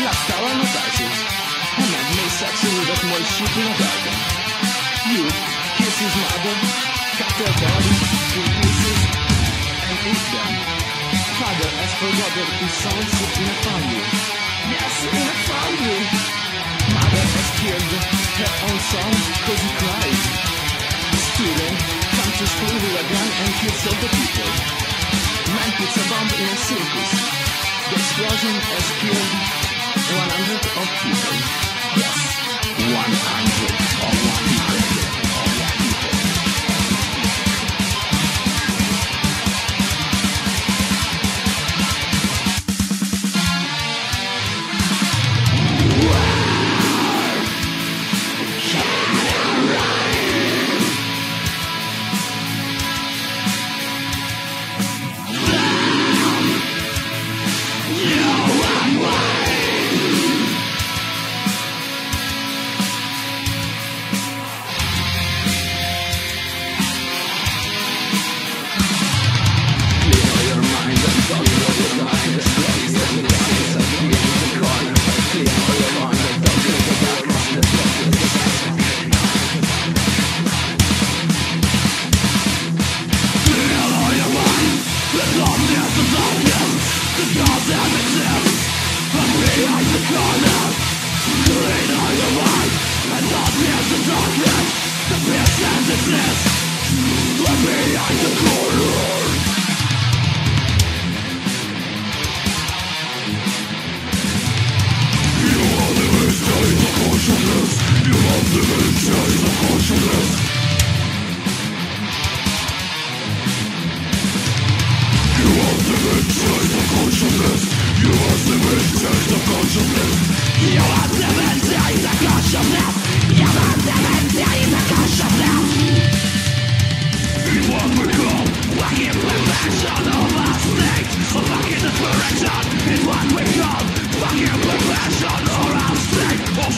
Lasciava notarsi. A man made sex with a small sheep in a. You kiss his mother, cut their body in pieces, and eat them. Father has forgotten his son sits in a foundry. Yes, in a foundry. Mother has killed her own son because he cried. Student school with a gun and all the people. Man puts a bomb in a circus. The explosion has killed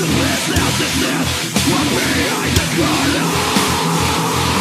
The is loud, behind the corner